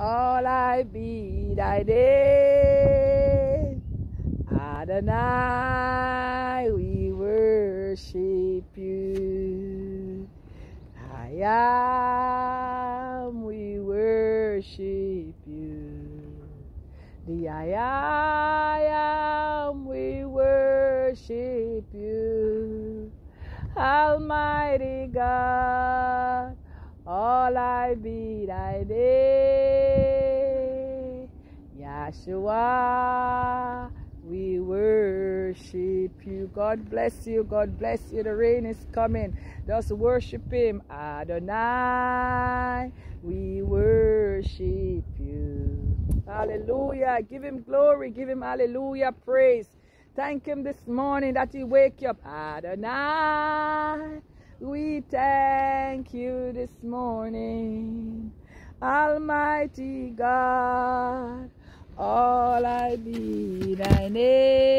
all I be thy name. Adonai, we worship you. I am, we worship you. The I am, we worship you. Almighty God, all I be thy name. Yahshua, we worship you. God bless you. God bless you. The rain is coming. Just worship him. Adonai, we worship you. Hallelujah. Give him glory. Give him hallelujah praise. Thank him this morning that he wake you up. Adonai, we thank you this morning. Almighty God, all I be thy name.